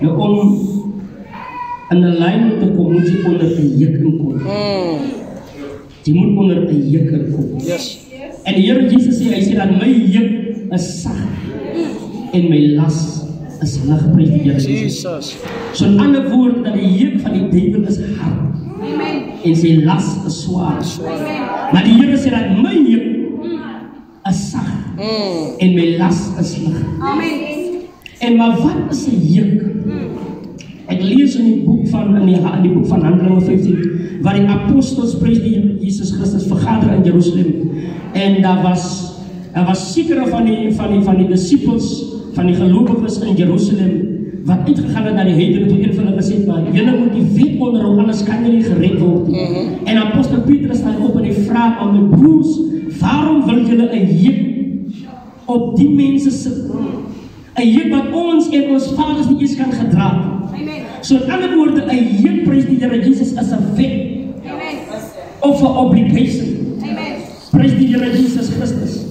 Nou om in 'n lyn te kom moet jy onder 'n juk inkom. Mm. Jy moet onder 'n juk inkom. Yes. En die Here Jesus sê hy sê dat my juk is sag en my las is lig prys die Here Jesus. So in ander woorde dat die juk van die duiwel is hard en sy las is swaar. Maar die Here sê dat my juk is sag Mm. en my las is lig. En maar wat is 'n juk? Ek lees in die boek van in die, in die boek van Handelinge 15 waar die apostels prys die Jesus Christus vergader in Jerusalem. En daar was daar was sekere van die van die van die disippels van die gelowiges in Jerusalem wat uitgegaan het na die heidene toe een van hulle gesê het maar julle moet die wet onderhou anders kan julle nie gered word nie. Mm -hmm. En apostel Petrus staan op en hy vra aan my broers, waarom wil julle 'n juk op die mense sit? 'n Juk wat ons en ons vaders nie eens kan gedra het. nie. So in ander woorde, 'n juk prys die Here Jesus as 'n wet of 'n obligation. Prys die Here Jesus Christus.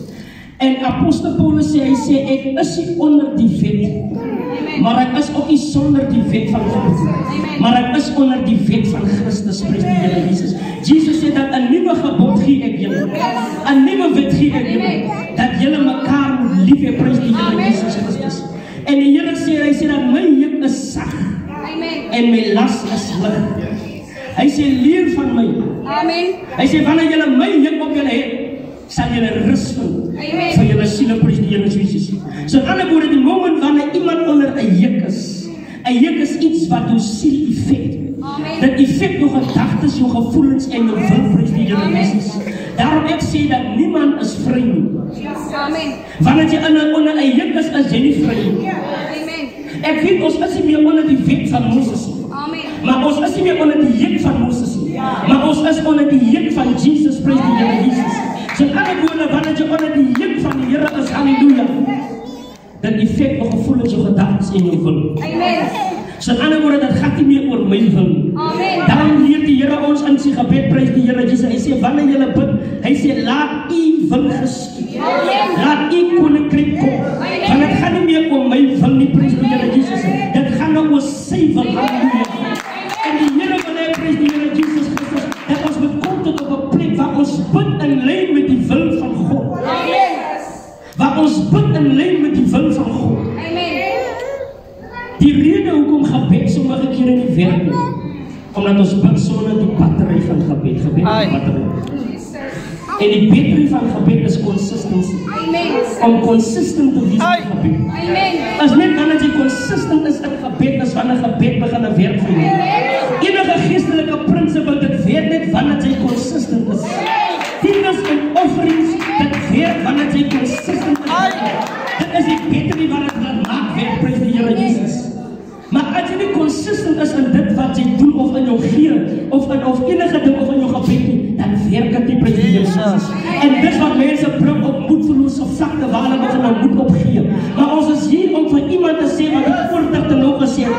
En apostel Paulus sê hy sê ek is nie onder die wet. Maar ek is ook nie sonder die wet van God nie. Maar ek is onder die wet van Christus, prys die Here Jesus. Jesus sê dat 'n nuwe En die Here sê hy sê dat my juk is sag en my las is lig. Hy sê leer van my. Hy sê wanneer julle my juk op julle het, sal julle rus vind Amen. vir julle siele prys die Here Jesus. So in ander woorde die oomblik wanneer iemand onder 'n juk is, 'n juk is iets wat jou siel effek. Dit effek jou gedagtes, jou gevoelens en jou wil prys die Here Jesus. Daarom ek sê dat niemand is vry nie. Wanneer jy in onder 'n juk is, is jy nie vry nie. Ek weet ons is nie meer onder die wet van Moses nie. Maar ons is nie meer onder die juk van Moses nie. Maar ons is onder die juk van Jesus, prys die Here Jesus. So ander woorde, wanneer jy onder die juk van die Here is, haleluja. Dan effek jou gevoelens, jou gedagtes en jou wil. So in ander woorde, dit gaan nie meer oor my wil nie. Daarom leer die Here ons in sy gebed, prys die Here Jesus. Hy sê wanneer jy bid, hy sê laat u wil geskied. Kom. Want dit gaan nie meer om my wil nie, prys die Here Jesus. Dit gaan nou oor sy wil. Halleluja. En die Here wil hê prys die Here Jesus Christus dat ons moet kom tot op 'n plek waar ons bid in lyn met die wil van God. Waar ons bid in lyn met die wil van God. Die rede hoekom gebed sommige kere nie werk nie, omdat ons bid sonder die battery van gebed. Gebed battery. En die battery van gebed is consistency. Om consistent te wees in gebed. As net wanneer jy consistent is in gebed, is wanneer gebed begin te werk vir jou. Enige geestelike prinsipie dit werk net wanneer jy consistent is. Tiendes en offerings dit werk wanneer jy consistent is. Dit is die battery wat dit laat maak werk, prys die Here Jesus. Maar as jy nie consistent is in dit wat jy doen of in jou gee of in of enige die Here Jesus. En dis wat mense bring op moedverlose vlakte waar hulle begin nou moed opgee. Maar ons is hier om vir iemand te sê wat die voordigte nog gesê het,